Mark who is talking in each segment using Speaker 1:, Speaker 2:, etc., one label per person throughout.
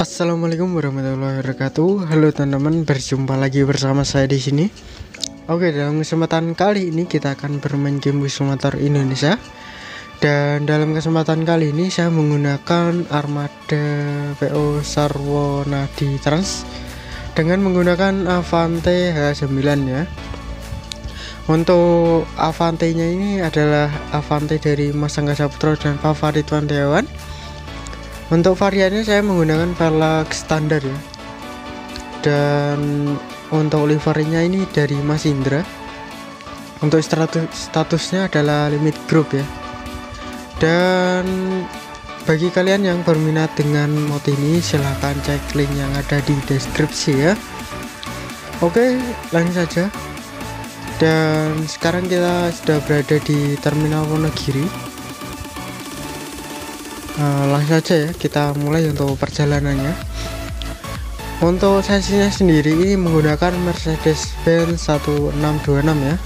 Speaker 1: Assalamualaikum warahmatullahi wabarakatuh. Halo teman-teman, berjumpa lagi bersama saya di sini. Oke, dalam kesempatan kali ini kita akan bermain game Bus Motor Indonesia. Dan dalam kesempatan kali ini saya menggunakan armada PO Sarwonadi Trans dengan menggunakan Avante H9 ya. Untuk Avante-nya ini adalah Avante dari Mas Angga Saputro dan Favorit Wandewan untuk variannya saya menggunakan velg standar ya. Dan untuk liverynya ini dari Mas Indra. Untuk status statusnya adalah limit group ya. Dan bagi kalian yang berminat dengan mod ini silahkan cek link yang ada di deskripsi ya. Oke langsung saja. Dan sekarang kita sudah berada di terminal Wonogiri uh, langsung saja ya kita mulai untuk perjalanannya. Untuk sesinya sendiri ini menggunakan Mercedes-Benz 1626 ya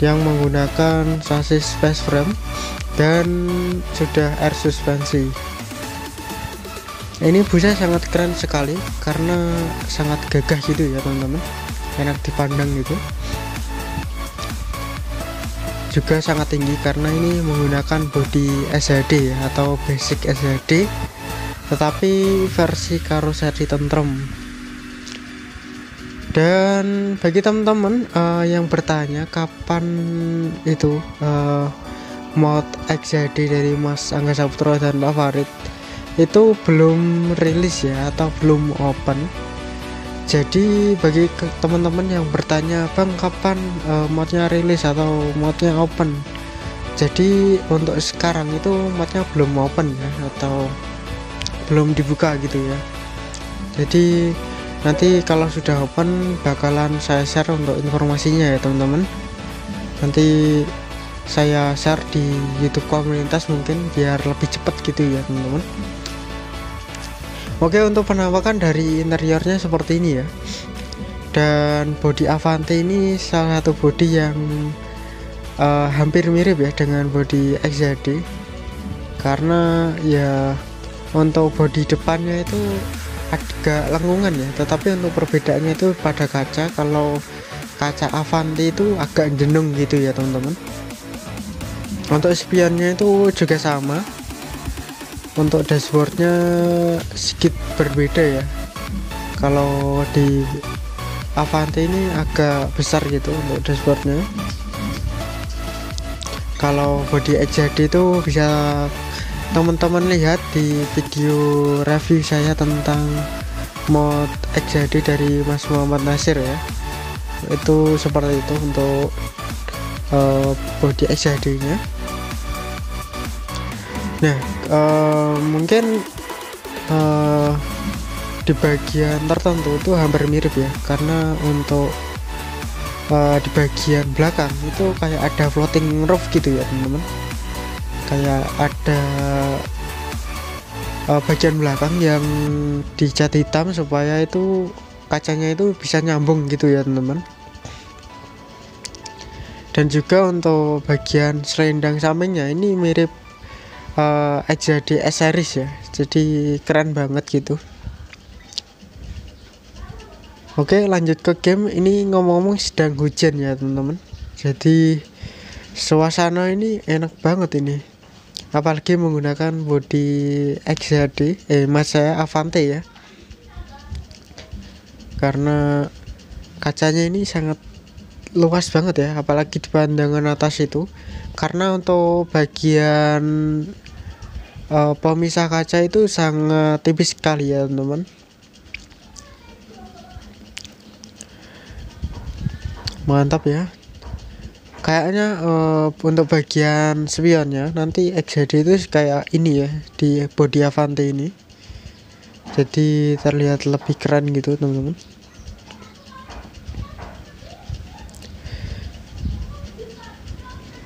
Speaker 1: yang menggunakan sasis space frame dan sudah air suspensi. Ini busnya sangat keren sekali karena sangat gagah gitu ya teman-teman. Enak dipandang gitu juga sangat tinggi karena ini menggunakan body SHD atau basic SHD tetapi versi karoseri tentrem. Dan bagi teman-teman uh, yang bertanya kapan itu uh, mod XHD dari Mas Angga Saputro dan Pak Farid itu belum rilis ya atau belum open jadi bagi teman-teman yang bertanya bang kapan uh, modnya rilis atau modnya open? Jadi untuk sekarang itu modnya belum open ya atau belum dibuka gitu ya. Jadi nanti kalau sudah open bakalan saya share untuk informasinya ya teman-teman. Nanti saya share di YouTube komunitas mungkin biar lebih cepat gitu ya teman-teman Oke untuk penampakan dari interiornya seperti ini ya. Dan body Avante ini salah satu body yang uh, hampir mirip ya dengan body XZD karena ya untuk body depannya itu agak lengkungan ya. Tetapi untuk perbedaannya itu pada kaca. Kalau kaca Avante itu agak jenung gitu ya teman-teman. Untuk spionnya itu juga sama untuk dashboardnya sedikit berbeda ya. Kalau di Avante ini agak besar gitu untuk dashboardnya. Kalau body XJD itu bisa teman-teman lihat di video review saya tentang mod XJD dari Mas Muhammad Nasir ya. Itu seperti itu untuk uh, body XJD nya nah uh, mungkin uh, di bagian tertentu itu hampir mirip ya. Karena untuk uh, di bagian belakang itu kayak ada floating roof gitu ya teman-teman. Kayak ada uh, bagian belakang yang dicat hitam supaya itu kacanya itu bisa nyambung gitu ya teman-teman. Dan juga untuk bagian selendang sampingnya ini mirip uh, eh, XJD S series ya. Jadi keren banget gitu. Oke lanjut ke game. Ini ngomong-ngomong sedang hujan ya teman-teman. Jadi suasana ini enak banget ini. Apalagi menggunakan body XHD eh mas saya Avante ya. Karena kacanya ini sangat luas banget ya apalagi di pandangan atas itu. Karena untuk bagian uh, pemisah kaca itu sangat tipis sekali ya teman-teman. Mantap ya. Kayaknya uh, untuk bagian spionnya nanti XHD itu kayak ini ya di body Avante ini. Jadi terlihat lebih keren gitu teman-teman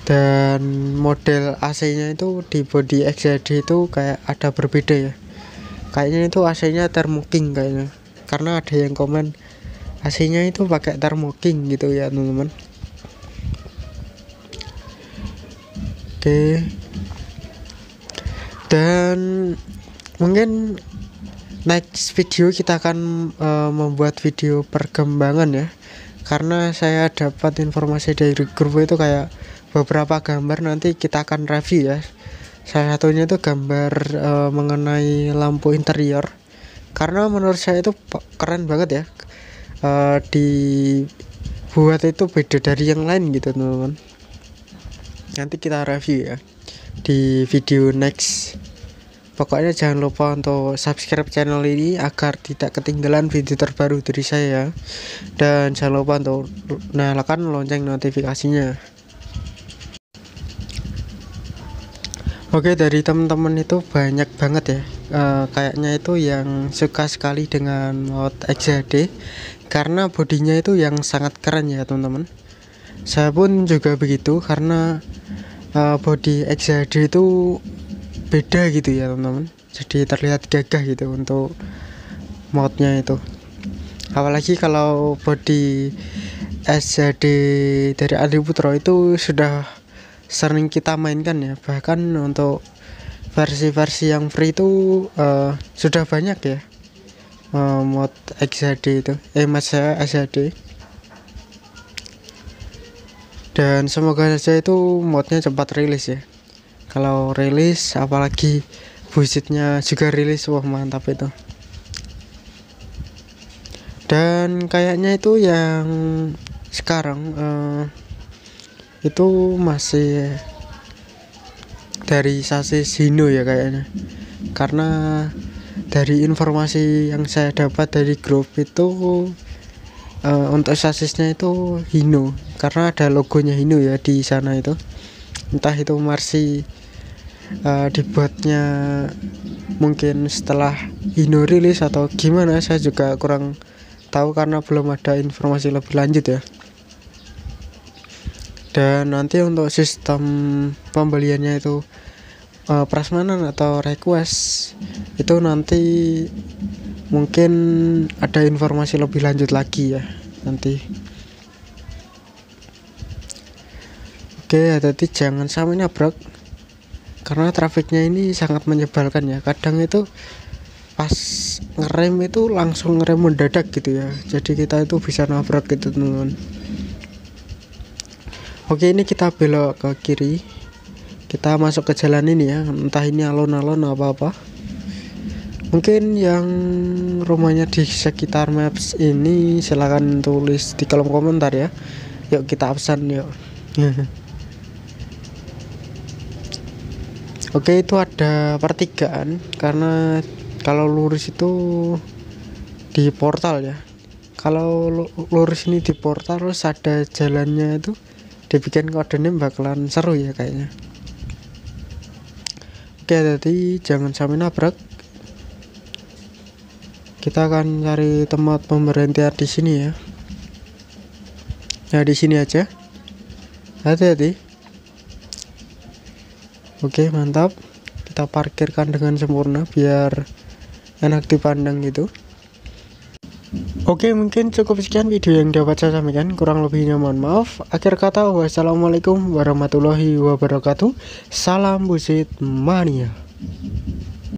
Speaker 1: dan model AC-nya itu di body XJD itu kayak ada berbeda ya. Kayaknya itu AC-nya thermoking kayaknya. Karena ada yang komen AC-nya itu pakai thermoking gitu ya teman-teman. Oke. Dan mungkin next video kita akan uh, membuat video perkembangan ya. Karena saya dapat informasi dari grup itu kayak beberapa gambar nanti kita akan review ya. Salah satunya itu gambar uh, mengenai lampu interior. Karena menurut saya itu keren banget ya. Uh, dibuat itu beda dari yang lain gitu teman-teman. Nanti kita review ya di video next. Pokoknya jangan lupa untuk subscribe channel ini agar tidak ketinggalan video terbaru dari saya Dan jangan lupa untuk nyalakan lonceng notifikasinya Oke dari teman-teman itu banyak banget ya. E, Kayaknya itu yang suka sekali dengan mod XHD Karena bodinya itu yang sangat keren ya teman-teman Saya pun juga begitu karena e, body XHD itu beda gitu ya teman-teman jadi terlihat gagah gitu untuk modnya itu. Apalagi kalau body SJD dari Adi Putro itu sudah sering kita mainkan ya. Bahkan untuk versi-versi yang free itu uh, sudah banyak ya uh, mod XHD itu. Eh mas saya XHD dan semoga saja itu modnya cepat rilis ya. Kalau rilis apalagi busitnya juga rilis wah mantap itu. Dan kayaknya itu yang sekarang uh, itu masih dari sasis Hino ya kayaknya. Karena dari informasi yang saya dapat dari grup itu uh, untuk sasisnya itu Hino. Karena ada logonya Hino ya di sana itu. Entah itu Marsi uh, dibuatnya mungkin setelah Hino rilis atau gimana saya juga kurang tahu karena belum ada informasi lebih lanjut ya dan nanti untuk sistem pembeliannya itu uh, prasmanan atau request itu nanti mungkin ada informasi lebih lanjut lagi ya nanti. Oke jadi jangan sampai nabrak karena trafiknya ini sangat menyebalkan ya. Kadang itu pas ngerem itu langsung ngerem mendadak gitu ya. Jadi kita itu bisa nabrak gitu teman-teman oke ini kita belok ke kiri. Kita masuk ke jalan ini ya. Entah ini alon-alon apa-apa. Mungkin yang rumahnya di sekitar maps ini silahkan tulis di kolom komentar ya. Yuk kita absen yuk. Oke itu ada pertigaan. Karena kalau lurus itu di portal ya. Kalau lurus ini di portal terus ada jalannya itu dibikin kodenya bakalan seru ya kayaknya. Oke jadi jangan sampai nabrak. Kita akan cari tempat pemberhentian di sini ya. Nah di sini aja. Hati-hati. Oke mantap. Kita parkirkan dengan sempurna Biar enak dipandang gitu Oke mungkin cukup sekian video yang dapat saya sampaikan. Kurang lebihnya mohon maaf. Akhir kata wassalamualaikum warahmatullahi wabarakatuh. Salam busit mania